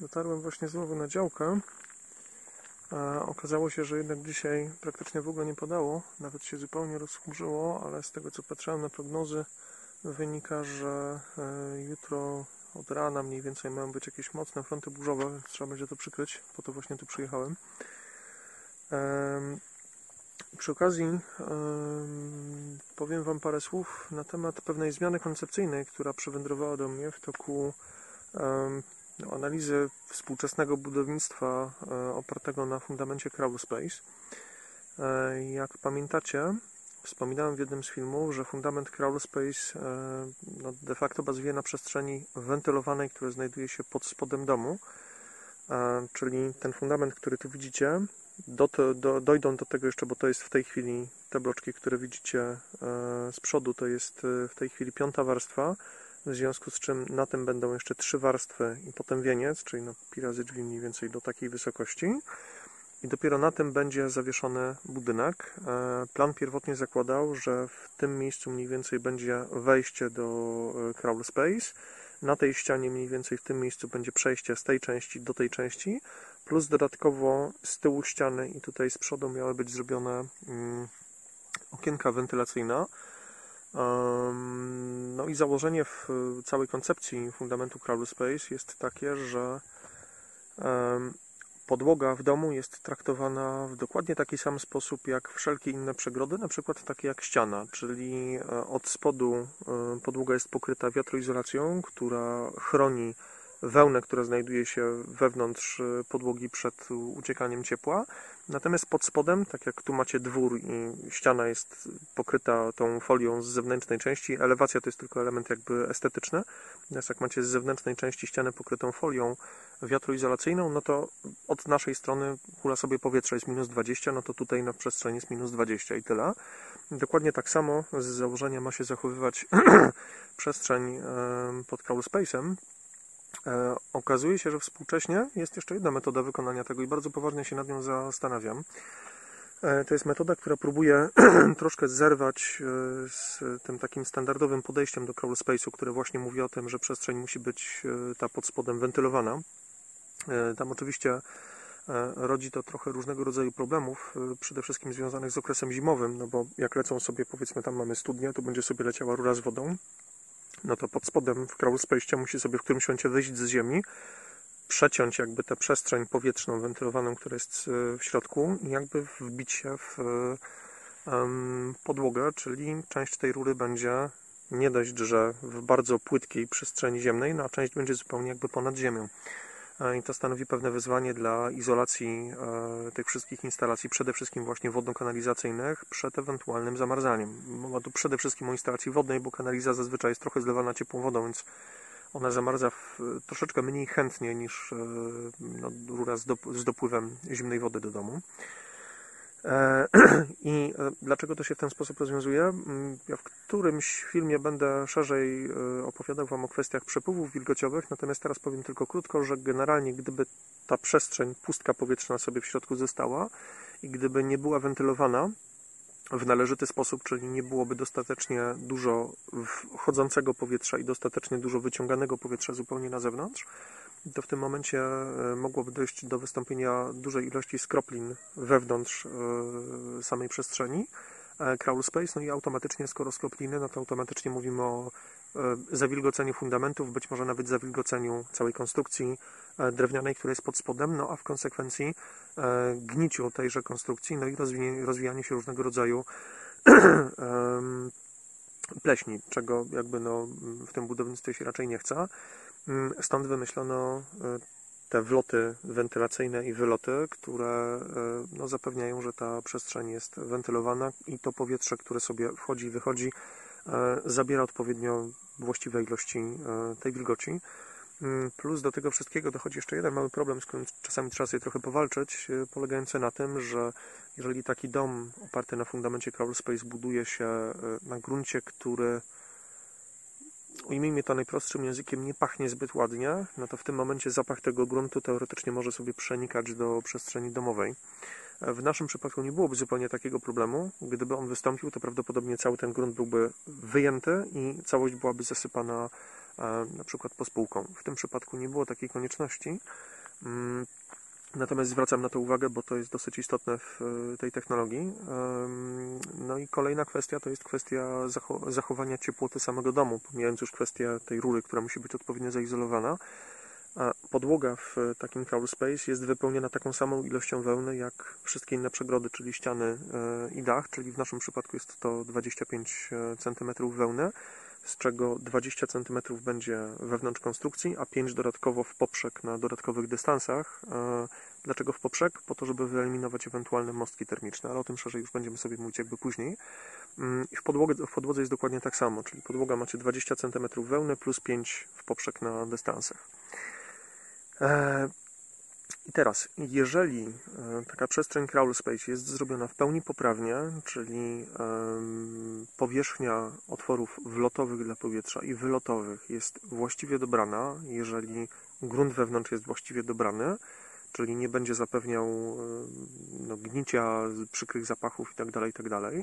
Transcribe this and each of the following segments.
Dotarłem właśnie znowu na działkę. A okazało się, że jednak dzisiaj praktycznie w ogóle nie padało. Nawet się zupełnie rozchmurzyło, ale z tego co patrzyłem na prognozy wynika, że e, jutro od rana mniej więcej mają być jakieś mocne fronty burzowe, więc trzeba będzie to przykryć. Po to właśnie tu przyjechałem. Em, Przy okazji em, powiem Wam parę słów na temat pewnej zmiany koncepcyjnej, która przywędrowała do mnie w toku analizy współczesnego budownictwa e, opartego na fundamencie Crawlspace. E, Jak pamiętacie, wspominałem w jednym z filmów, że fundament Crawlspace e, no, de facto bazuje na przestrzeni wentylowanej, która znajduje się pod spodem domu, czyli ten fundament, który tu widzicie, do, do, dojdą do tego jeszcze, bo to jest w tej chwili te bloczki, które widzicie z przodu, to jest w tej chwili piąta warstwa, w związku z czym na tym będą jeszcze trzy warstwy i potem wieniec, czyli no pi razy drzwi mniej więcej do takiej wysokości. I dopiero na tym będzie zawieszony budynek. E, Plan pierwotnie zakładał, że w tym miejscu mniej więcej będzie wejście do e, crawl space. Na tej ścianie mniej więcej w tym miejscu będzie przejście z tej części do tej części, plus dodatkowo z tyłu ściany i tutaj z przodu miały być zrobione mm, okienka wentylacyjna. No i założenie w całej koncepcji fundamentu Crawl Space jest takie, że podłoga w domu jest traktowana w dokładnie taki sam sposób jak wszelkie inne przegrody, na przykład takie jak ściana, czyli e, od spodu e, podłoga jest pokryta wiatroizolacją, która chroni wełnę, która znajduje się wewnątrz e, podłogi przed uciekaniem ciepła. Natomiast pod spodem, tak jak tu macie dwór i ściana jest pokryta tą folią z zewnętrznej części, elewacja to jest tylko element jakby estetyczny. Natomiast jak macie z zewnętrznej części ścianę pokrytą folią wiatroizolacyjną, no to od naszej strony hula sobie powietrza jest minus 20, no to tutaj na przestrzeni jest minus 20 i tyle. Dokładnie tak samo z założenia ma się zachowywać przestrzeń pod crawl space'em. E, Okazuje się, że współcześnie jest jeszcze jedna metoda wykonania tego i bardzo poważnie się nad nią zastanawiam. E, To jest metoda, która próbuje troszkę zerwać e, z tym takim standardowym podejściem do crawl space'u, które właśnie mówi o tym, że przestrzeń musi być ta pod spodem wentylowana. Tam oczywiście rodzi to trochę różnego rodzaju problemów, przede wszystkim związanych z okresem zimowym, no bo jak lecą sobie, powiedzmy tam mamy studnię, to będzie sobie leciała rura z wodą, no to pod spodem w crawl space musi sobie w którymś momencie wyjść z ziemi, przeciąć jakby tę przestrzeń powietrzną, wentylowaną, która jest e, w środku i jakby wbić się w e, podłogę, czyli część tej rury będzie nie dość, że w bardzo płytkiej przestrzeni ziemnej, no a część będzie zupełnie jakby ponad ziemią. E, I to stanowi pewne wyzwanie dla izolacji e, tych wszystkich instalacji, przede wszystkim właśnie wodno-kanalizacyjnych, przed ewentualnym zamarzaniem. Mowa tu przede wszystkim o instalacji wodnej, bo kanaliza zazwyczaj jest trochę zlewana ciepłą wodą, więc ona zamarza w, troszeczkę mniej chętnie niż e, no, rura z, dop- z dopływem zimnej wody do domu. E, I e, dlaczego to się w ten sposób rozwiązuje? Mm, Ja w którymś filmie będę szerzej e, opowiadał Wam o kwestiach przepływów wilgociowych, natomiast teraz powiem tylko krótko, że generalnie gdyby ta przestrzeń, pustka powietrzna sobie w środku została i gdyby nie była wentylowana w należyty sposób, czyli nie byłoby dostatecznie dużo wchodzącego powietrza i dostatecznie dużo wyciąganego powietrza zupełnie na zewnątrz, to w tym momencie e, mogłoby dojść do wystąpienia dużej ilości skroplin wewnątrz e, samej przestrzeni e, crawl space, no i automatycznie, skoro skropliny, no to automatycznie mówimy o zawilgoceniu fundamentów, być może nawet zawilgoceniu całej konstrukcji drewnianej, która jest pod spodem, no a w konsekwencji gniciu tejże konstrukcji, no i rozwijaniu się różnego rodzaju pleśni, czego jakby no, w tym budownictwie się raczej nie chce. Mm, Stąd wymyślono e, te wloty wentylacyjne i wyloty, które e, no, zapewniają, że ta przestrzeń jest wentylowana i to powietrze, które sobie wchodzi i wychodzi, e, zabiera odpowiednio właściwe ilości tej wilgoci. Mm, Plus do tego wszystkiego dochodzi jeszcze jeden mały problem, z którym czasami trzeba sobie trochę powalczyć, polegający na tym, że jeżeli taki dom oparty na fundamencie crawl space buduje się na gruncie, który ujmijmy to najprostszym językiem, nie pachnie zbyt ładnie, no to w tym momencie zapach tego gruntu teoretycznie może sobie przenikać do przestrzeni domowej. E, W naszym przypadku nie byłoby zupełnie takiego problemu. Gdyby on wystąpił, to prawdopodobnie cały ten grunt byłby wyjęty i całość byłaby zasypana na przykład pospółką. W tym przypadku nie było takiej konieczności. Natomiast zwracam na to uwagę, bo to jest dosyć istotne w tej technologii. No i kolejna kwestia to jest kwestia zachowania ciepłoty samego domu, pomijając już kwestię tej rury, która musi być odpowiednio zaizolowana. A podłoga w takim crawl space jest wypełniona taką samą ilością wełny jak wszystkie inne przegrody, czyli ściany e, i dach, czyli w naszym przypadku jest to 25 e, cm wełny, z czego 20 cm będzie wewnątrz konstrukcji, a 5 dodatkowo w poprzek na dodatkowych dystansach. E, dlaczego w poprzek? Po to, żeby wyeliminować ewentualne mostki termiczne, ale o tym szerzej już będziemy sobie mówić jakby później. Mm, I w, podłogę, w podłodze jest dokładnie tak samo, czyli podłoga macie 20 cm wełny plus 5 w poprzek na dystansach. E, I teraz, jeżeli e, taka przestrzeń crawl space jest zrobiona w pełni poprawnie, czyli powierzchnia otworów wlotowych dla powietrza i wylotowych jest właściwie dobrana, jeżeli grunt wewnątrz jest właściwie dobrany, czyli nie będzie zapewniał no, gnicia, przykrych zapachów itd., tak itd., tak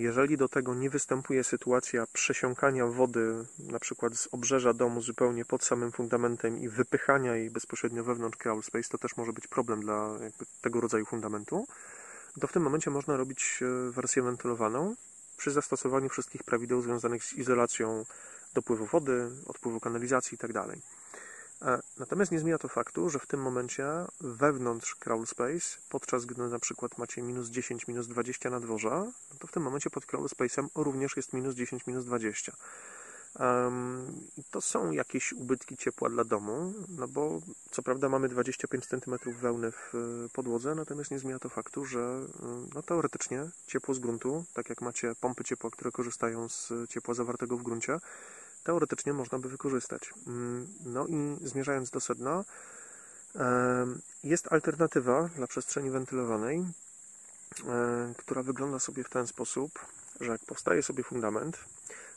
jeżeli do tego nie występuje sytuacja przesiąkania wody, na przykład z obrzeża domu zupełnie pod samym fundamentem i wypychania jej bezpośrednio wewnątrz crawl space, to też może być problem dla tego rodzaju fundamentu, to w tym momencie można robić e, wersję wentylowaną przy zastosowaniu wszystkich prawideł związanych z izolacją dopływu wody, odpływu kanalizacji itd. E, natomiast nie zmienia to faktu, że w tym momencie wewnątrz crawl space, podczas gdy na przykład macie minus 10, minus 20 na dworze, no to w tym momencie pod crawl space'em również jest minus 10, minus 20. I to są jakieś ubytki ciepła dla domu, no bo co prawda mamy 25 cm wełny w e, podłodze, natomiast nie zmienia to faktu, że e, no, teoretycznie ciepło z gruntu, tak jak macie pompy ciepła, które korzystają z ciepła zawartego w gruncie, teoretycznie można by wykorzystać. Mm, no i zmierzając do sedna, jest alternatywa dla przestrzeni wentylowanej, która wygląda sobie w ten sposób, że jak powstaje sobie fundament,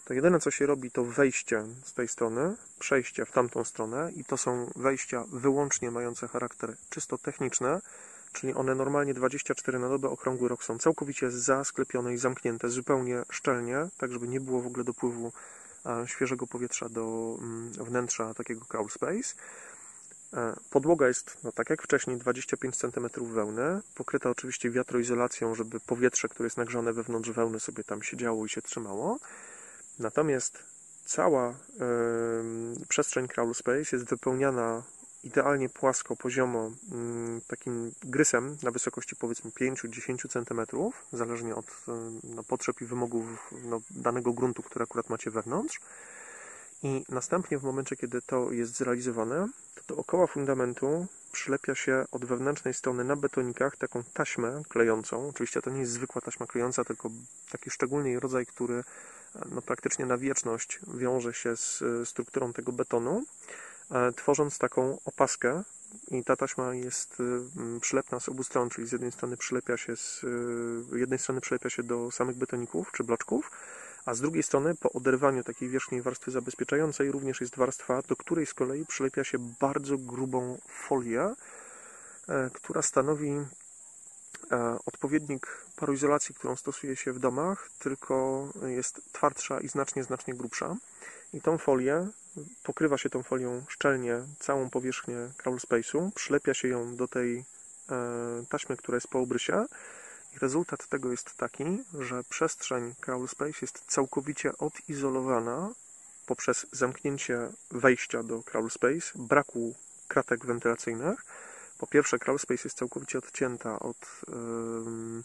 to jedyne co się robi to wejście z tej strony, przejście w tamtą stronę i to są wejścia wyłącznie mające charakter czysto techniczny, czyli one normalnie 24 na dobę okrągły rok są całkowicie zasklepione i zamknięte zupełnie szczelnie, tak żeby nie było w ogóle dopływu świeżego powietrza do mm, wnętrza takiego crawl space. E, podłoga jest, no tak jak wcześniej, 25 cm wełny, pokryta oczywiście wiatroizolacją, żeby powietrze, które jest nagrzane wewnątrz wełny, sobie tam siedziało i się trzymało. Natomiast cała przestrzeń crawl space jest wypełniana idealnie płasko, poziomo, mm, takim grysem na wysokości powiedzmy 5-10 cm, zależnie od no, potrzeb i wymogów no, danego gruntu, który akurat macie wewnątrz. I następnie w momencie, kiedy to jest zrealizowane, to dookoła fundamentu przylepia się od wewnętrznej strony na betonikach taką taśmę klejącą. Oczywiście to nie jest zwykła taśma klejąca, tylko taki szczególny rodzaj, który no, praktycznie na wieczność wiąże się z strukturą tego betonu. E, tworząc taką opaskę i ta taśma jest y, przylepna z obu stron, czyli z jednej strony przylepia się z y, jednej strony przylepia się do samych betoników czy bloczków, a z drugiej strony po oderwaniu takiej wierzchniej warstwy zabezpieczającej również jest warstwa, do której z kolei przylepia się bardzo grubą folię, e, która stanowi e, odpowiednik paroizolacji, którą stosuje się w domach, tylko jest twardsza i znacznie, znacznie grubsza. I tą folię pokrywa się tą folią szczelnie całą powierzchnię crawl space'u, przylepia się ją do tej e, taśmy, która jest po obrysie i rezultat tego jest taki, że przestrzeń crawl space jest całkowicie odizolowana poprzez zamknięcie wejścia do crawl space, braku kratek wentylacyjnych. Po pierwsze, crawl space jest całkowicie odcięta od yy,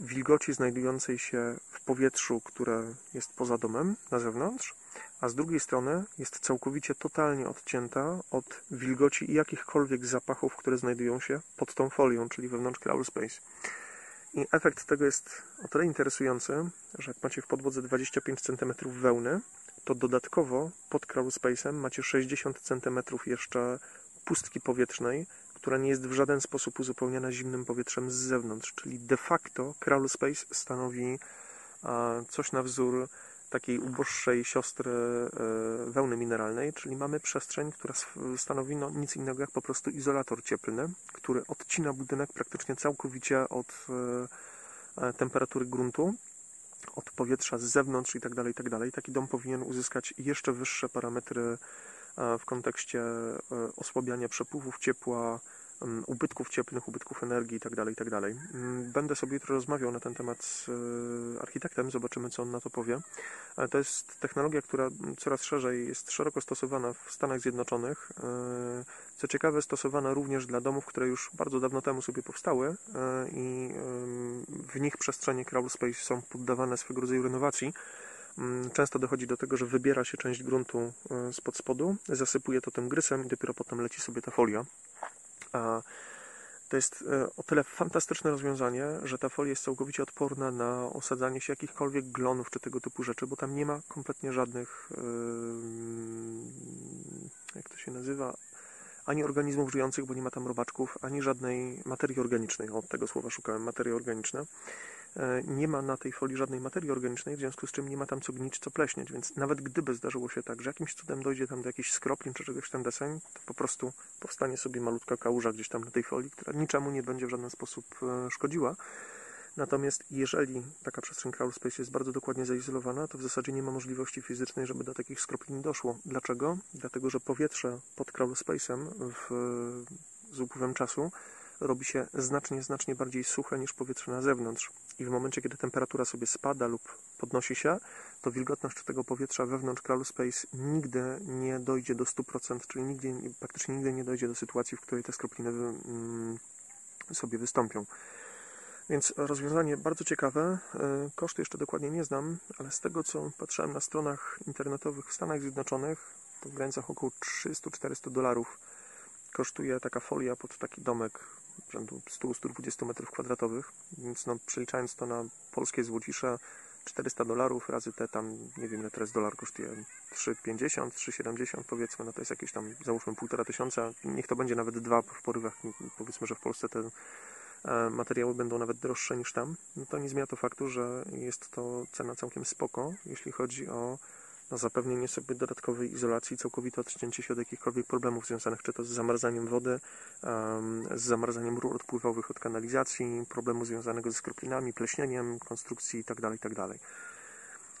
wilgoci znajdującej się w powietrzu, które jest poza domem, na zewnątrz, a z drugiej strony jest całkowicie totalnie odcięta od wilgoci i jakichkolwiek zapachów, które znajdują się pod tą folią, czyli wewnątrz crawl space. I efekt tego jest o tyle interesujący, że jak macie w podłodze 25 cm wełny, to dodatkowo pod crawl space'em macie 60 cm jeszcze pustki powietrznej, która nie jest w żaden sposób uzupełniana zimnym powietrzem z zewnątrz, czyli de facto crawl space stanowi coś na wzór takiej uboższej siostry e, wełny mineralnej, czyli mamy przestrzeń, która stanowi no, nic innego jak po prostu izolator cieplny, który odcina budynek praktycznie całkowicie od e, e, temperatury gruntu od powietrza z zewnątrz i tak dalej, i tak. Taki dom powinien uzyskać jeszcze wyższe parametry w kontekście osłabiania przepływów ciepła, ubytków cieplnych, ubytków energii i tak dalej, i tak. Mm, Będę sobie jutro rozmawiał na ten temat z e, architektem, zobaczymy co on na to powie. To jest technologia, która coraz szerzej jest szeroko stosowana w Stanach Zjednoczonych. E, Co ciekawe, stosowana również dla domów, które już bardzo dawno temu sobie powstały e, i w nich przestrzenie crawl space są poddawane swego rodzaju renowacji. Często dochodzi do tego, że wybiera się część gruntu spod spodu, zasypuje to tym grysem i dopiero potem leci sobie ta folia. A to jest e, o tyle fantastyczne rozwiązanie, że ta folia jest całkowicie odporna na osadzanie się jakichkolwiek glonów czy tego typu rzeczy, bo tam nie ma kompletnie żadnych, jak to się nazywa, ani organizmów żyjących, bo nie ma tam robaczków, ani żadnej materii organicznej. Od tego słowa szukałem, materie organiczne. E, Nie ma na tej folii żadnej materii organicznej, w związku z czym nie ma tam co gnić, co pleśnieć, więc nawet gdyby zdarzyło się tak, że jakimś cudem dojdzie tam do jakichś skroplin czy czegoś w ten deseń, to po prostu powstanie sobie malutka kałuża gdzieś tam na tej folii, która niczemu nie będzie w żaden sposób e, szkodziła. Natomiast jeżeli taka przestrzeń crawl space jest bardzo dokładnie zaizolowana, to w zasadzie nie ma możliwości fizycznej, żeby do takich skroplin doszło. Dlaczego? Dlatego, że powietrze pod crawl space'em w, z upływem czasu robi się znacznie, znacznie bardziej suche niż powietrze na zewnątrz. I w momencie, kiedy temperatura sobie spada lub podnosi się, to wilgotność tego powietrza wewnątrz crawl space nigdy nie dojdzie do 100%, czyli nigdy, praktycznie nigdy nie dojdzie do sytuacji, w której te skropliny mm, sobie wystąpią. Więc rozwiązanie bardzo ciekawe. E, Koszty jeszcze dokładnie nie znam, ale z tego co patrzyłem na stronach internetowych w Stanach Zjednoczonych, to w granicach około 300-400 dolarów kosztuje taka folia pod taki domek rzędu 100-120 m2, więc no, przeliczając to na polskie złocisze, 400 dolarów razy te tam, nie wiem ile teraz dolar kosztuje, 3,50, 3,70 powiedzmy, no to jest jakieś tam, załóżmy półtora tysiąca, niech to będzie nawet dwa w porywach, powiedzmy, że w Polsce te e, materiały będą nawet droższe niż tam, no to nie zmienia to faktu, że jest to cena całkiem spoko, jeśli chodzi o no, zapewnienie sobie dodatkowej izolacji, całkowite odcięcie się od jakichkolwiek problemów związanych czy to z zamarzaniem wody, z zamarzaniem rur odpływowych od kanalizacji, problemu związanego ze skroplinami, pleśnieniem, konstrukcji itd. itd.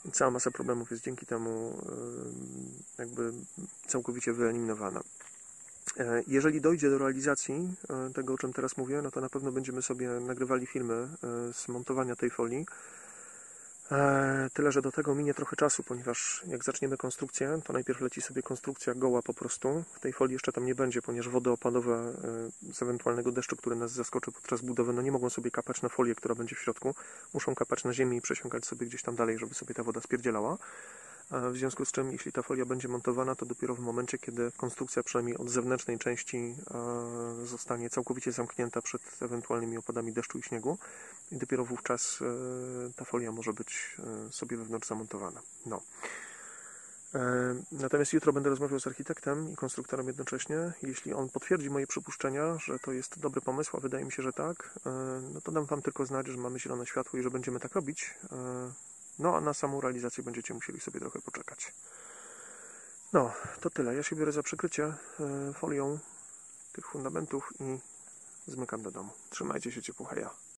I Cała masa problemów jest dzięki temu em, jakby całkowicie wyeliminowana. E, Jeżeli dojdzie do realizacji e, tego, o czym teraz mówię, no to na pewno będziemy sobie nagrywali filmy e, z montowania tej folii. E, Tyle, że do tego minie trochę czasu, ponieważ jak zaczniemy konstrukcję, to najpierw leci sobie konstrukcja goła po prostu. W tej folii jeszcze tam nie będzie, ponieważ wody opadowe e, z ewentualnego deszczu, który nas zaskoczy podczas budowy, no nie mogą sobie kapać na folię, która będzie w środku. Muszą kapać na ziemię i przesiąkać sobie gdzieś tam dalej, żeby sobie ta woda spierdzielała. W związku z czym, jeśli ta folia będzie montowana, to dopiero w momencie, kiedy konstrukcja przynajmniej od zewnętrznej części e, zostanie całkowicie zamknięta przed ewentualnymi opadami deszczu i śniegu i dopiero wówczas e, ta folia może być e, sobie wewnątrz zamontowana. No. Natomiast jutro będę rozmawiał z architektem i konstruktorem jednocześnie. Jeśli on potwierdzi moje przypuszczenia, że to jest dobry pomysł, a wydaje mi się, że tak, no to dam Wam tylko znać, że mamy zielone światło i że będziemy tak robić. No a na samą realizację będziecie musieli sobie trochę poczekać. No, to tyle. Ja się biorę za przykrycie e, folią tych fundamentów i zmykam do domu. Trzymajcie się ciepło.